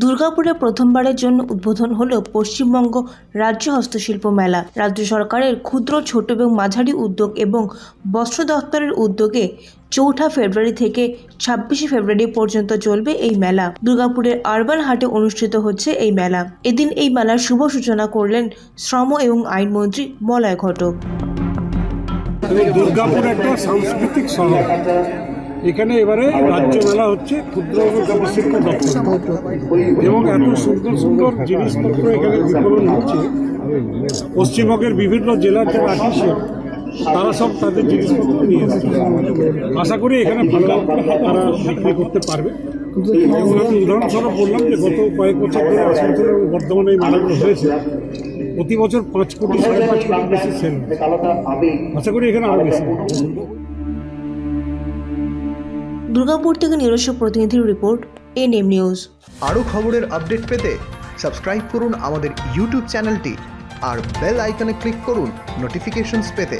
দুর্গাপুরে প্রথমবারের জন্য উদ্বোধন হলো পশ্চিমবঙ্গ রাজ্য হস্তশিল্প মেলা। রাজ্য সরকারের ক্ষুদ্র, ছোট এবং মাঝারি উদ্যোগ এবং বস্ত্র দপ্তরের উদ্যোগে চৌঠা ফেব্রুয়ারি থেকে ছাব্বিশে ফেব্রুয়ারি পর্যন্ত চলবে এই মেলা। দুর্গাপুরের আরবান হাটে অনুষ্ঠিত হচ্ছে এই মেলা। এদিন এই মেলার শুভ সূচনা করলেন শ্রম এবং আইনমন্ত্রী মলয় ঘটক। দুর্গাপুর একটা সাংস্কৃতিক শহর। এখানে এবারে রাজ্য মেলা হচ্ছে ক্ষুদ্র ও কুটির শিল্প দপ্তর। এবং এত সুন্দর সুন্দর জিনিসপত্র এখানে বিপণন হচ্ছে। পশ্চিমবঙ্গের বিভিন্ন জেলার যারা আর্টিসিয়ান তারা সব তাদের জিনিসপত্র নিয়ে এসেছে। আশা করি এখানে ভালো তারা বিক্রি করতে পারবে। আমি উদাহরণস্বরূপ বললাম যে গত কয়েক বছর ধরে আসানসোল এবং বর্ধমানে এই মেলাগুলো হয়েছে। প্রতি বছর পাঁচ কোটি, সাড়ে পাঁচ কোটি বেশি সেল আশা করি এখানে আরও বেশি। দুর্গাপুর থেকে নিজস্ব প্রতিনিধির রিপোর্ট এন এম নিউজ আরও খবরের আপডেট পেতে সাবস্ক্রাইব করুন আমাদের ইউটিউব চ্যানেলটি আর বেল আইকনে ক্লিক করুন নোটিফিকেশনস পেতে।